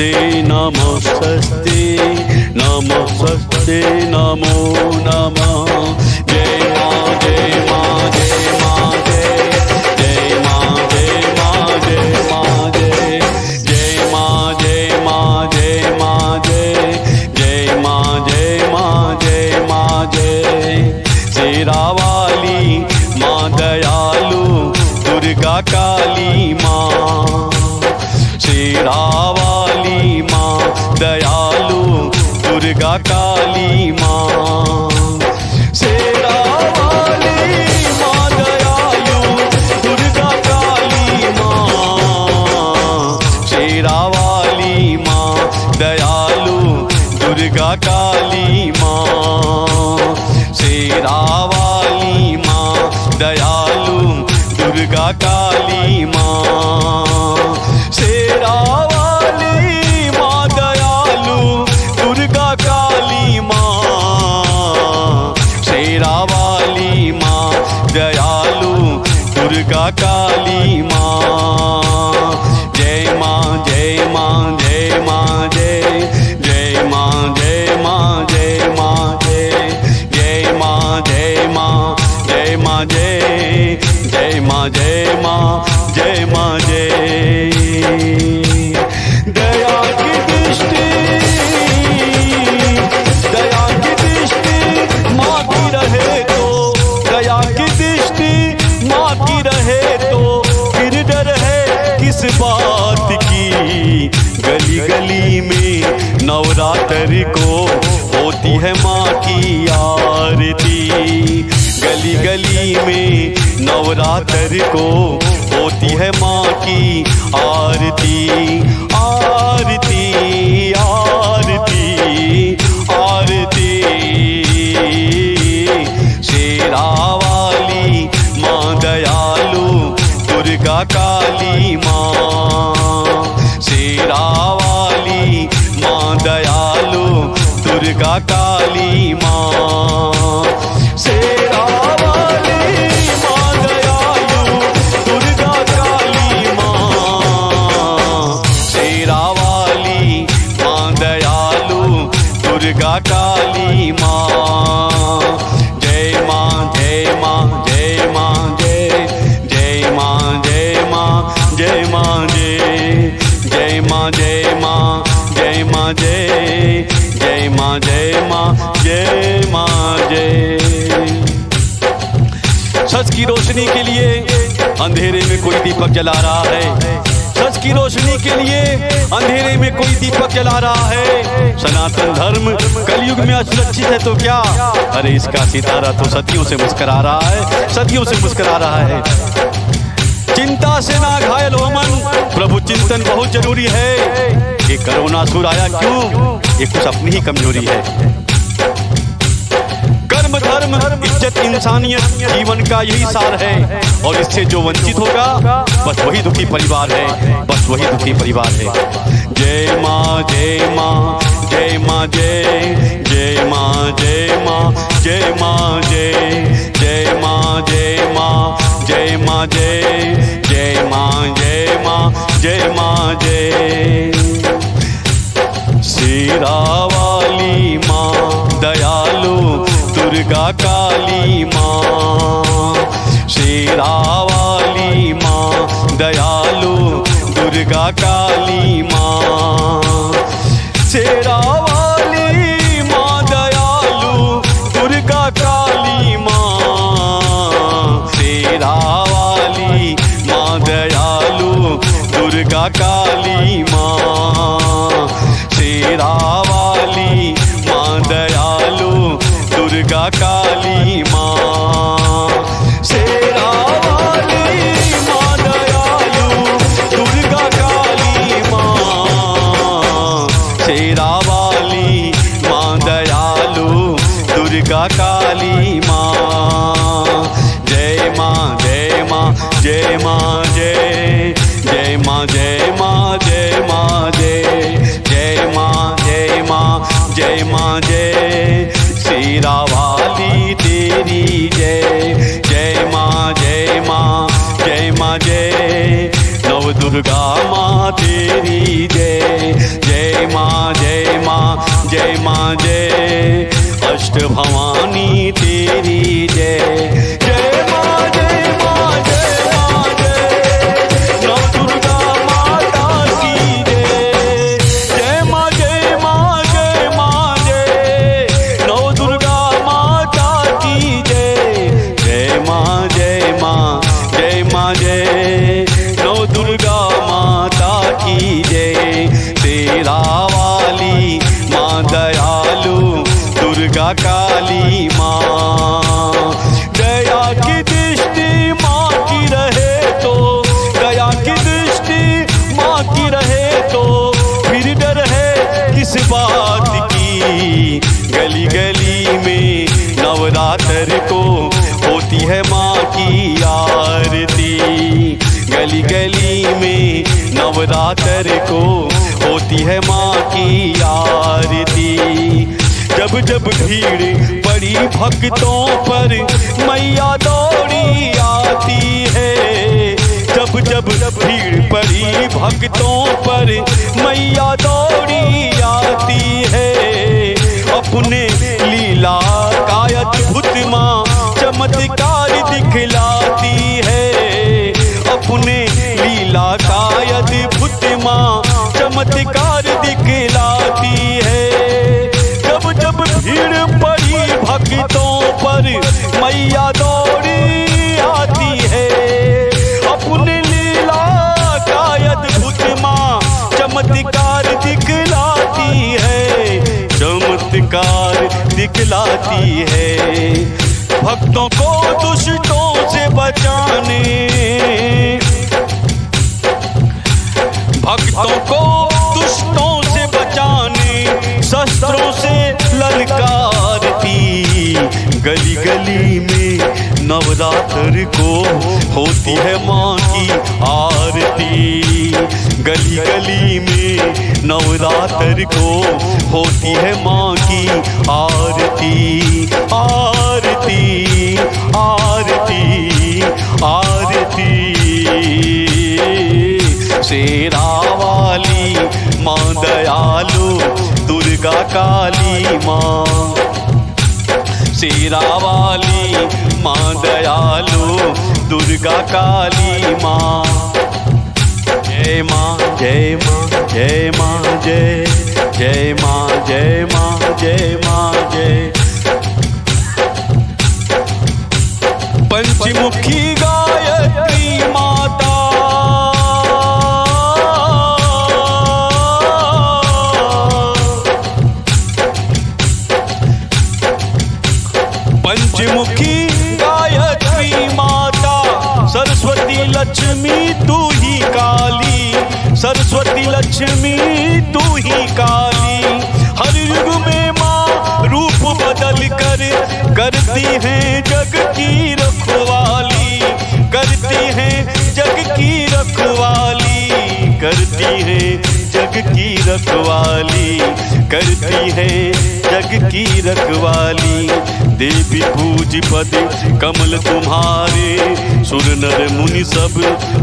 नमस्ते नमस्ते नमस्ते नमो नमः जय माँ जय माँ जय माँ जय माँ जय जय माँ जय माँ जय माँ जय जय माँ जय वाली माँ दयालु दुर्गा काली माँ शेरा वाली माँ दयालु दुर्गा काली माँ शेरा वाली माँ दयालु दुर्गा काली माँ शेरा किस बात की। गली गली में नवरात्र को होती है माँ की आरती। गली गली में नवरात्र को होती है माँ की आरती। आरती आरती। काली माँ। शेरा वाली दुर्गा काली माँ। शेरा वाली माँ दयालु, दुर्गा काली माँ। जय माँ जय माँ जय माँ, जय जय माँ जय माँ जय माँ, जय जय माँ जय माँ। जय जय माँ जय माँ जय माँ, जय। सच की रोशनी के लिए अंधेरे में कोई दीपक जला रहा है। सच की रोशनी के लिए अंधेरे में कोई दीपक जला रहा है। सनातन धर्म कलयुग में असुरक्षित है तो क्या? अरे इसका सितारा तो सदियों से मुस्करा रहा है, सदियों से मुस्करा रहा है। चिंता से ना घायल हो मन, प्रभु चिंतन बहुत ज़रूरी है। ये कोरोना सुर आया क्यों ये कुछ अपनी ही कमज़ोरी है कर्म धर्म इज़्ज़त इंसानियत जीवन का यही सार है और इससे जो वंचित होगा बस वही दुखी परिवार है बस वही दुखी परिवार है जय माँ जय माँ जय माँ जय जय माँ जय माँ जय माँ जय जय माँ जय माँ जय माँ जय जय माँ जय माँ जय माँ जय शेरा वाली माँ, दयालु दुर्गा काली माँ। शेरा वाली माँ, दयालु दुर्गा काली माँ। शेरा वाली माँ, दयालु दुर्गा काली माँ। शेरा वाली माँ, दयालु दुर्गा काली माँ। शेरा वाली माँ दयालु दुर्गा काली माँ। दुर्गा माँ तेरी जय। जय माँ जय माँ जय माँ, जय। अष्ट भवानी तेरी जय। नवरात्र को होती है माँ की आरती। जब जब भीड़ पड़ी भक्तों पर मैया दौड़ी आती है। जब जब भीड़ पड़ी भक्तों पर मैया दौड़ी आती दिखलाती है। भक्तों को दुष्टों से बचाने। भक्तों को दुष्टों से बचाने। शस्त्रों से ललकारती। गली गली में नवरात्र को होती है माँ की आरती। गली गली में नवरात्र को होती है माँ की आरती आरती आरती आरती। शेरा वाली माँ दयालु, दुर्गा काली माँ। शेरा वाली माँ दयालु, दुर्गा काली माँ। जय माँ जय माँ जय माँ, जय। जय माँ जय माँ जय माँ, जय। पंचमुखी जग की रखवाली करती है जग की रखवाली करती है। की रखवाली करती है जग की रखवाली। देवी पूज पद कमल तुम्हारे, सुर नर मुनि सब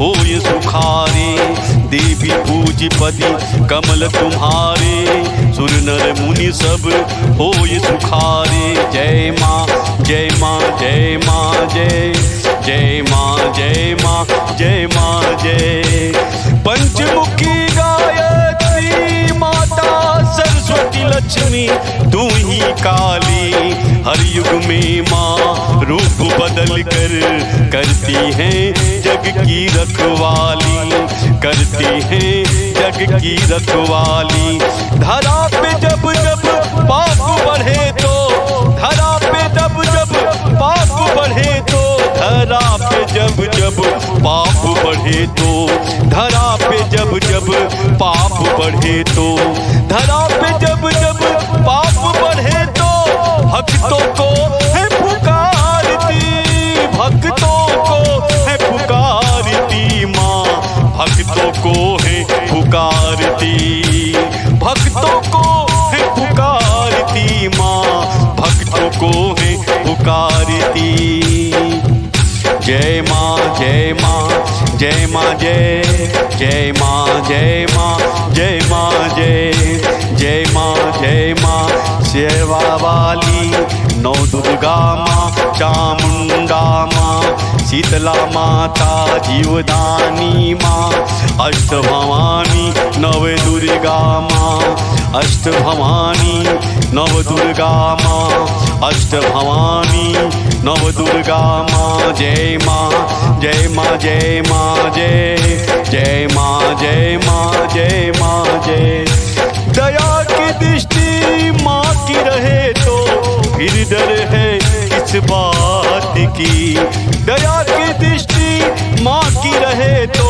हो ये सुखारे। देवी पूज पद कमल तुम्हारे, सुर नर मुनि सब हो ये सुखारे। जय माँ जय माँ जय माँ, जय जय माँ जय माँ जय माँ, जय। पंचमुखी सरस्वती लक्ष्मी, तू ही काली। हर युग में माँ रूप बदल कर करती है जग की रखवाली। करती है जग की रखवाली। धरा पे जब जब जब जब पाप बढ़े तो धरा पे जब जब पाप बढ़े तो धरा पे जब जब पाप बढ़े तो भक्तों को है जय माँ जय जय माँ जय माँ जय माँ जय जय माँ जय माँ शेरवा वाली नवदुर्गा मामुण्डा मा शीतला माता जीवदानी मा अष्टभवानी नवदुर्गा मा अष्टभवानी नवदुर्गा मष्टभवानी नवदुर्गा म जय मा जय मा जय मा जय। की। दया की दृष्टि माँ की रहे तो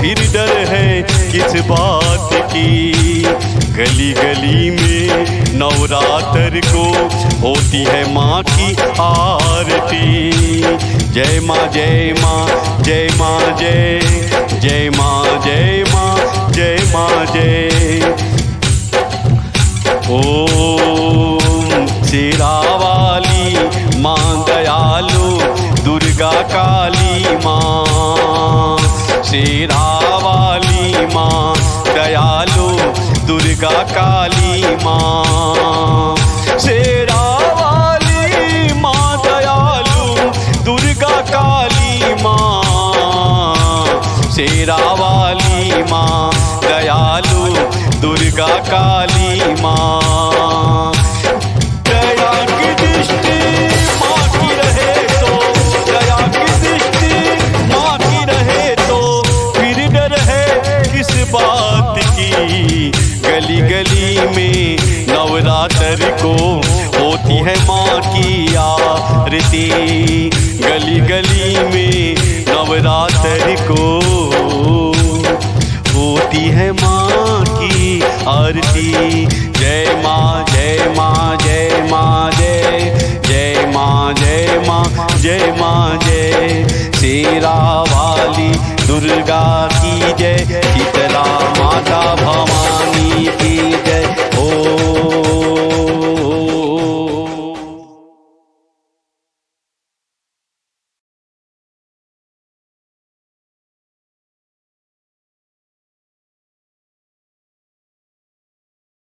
फिर डर है किस बात की। गली गली में नवरात्र को होती है माँ की आरती। जय माँ जय माँ जय माँ, जय। जय माँ जय माँ जय माँ, जय। ओम शेरा वाली माँ दयालु, दुर्गा काली माँ। शेरा वाली माँ दयालु, दुर्गा काली माँ। शेरा वाली माँ दयालु, दुर्गा काली माँ। शेरा वाली माँ दयालु, दुर्गा काली माँ। बात की। गली गली में नवरात्र को होती है माँ की आरती। गली गली में नवरात्र को होती है माँ की आरती। जय माँ जय माँ जय माँ, जय। जय माँ जय माँ जय माँ, जय। शेरा वाली दुर्गा की जय। மாதா பாமா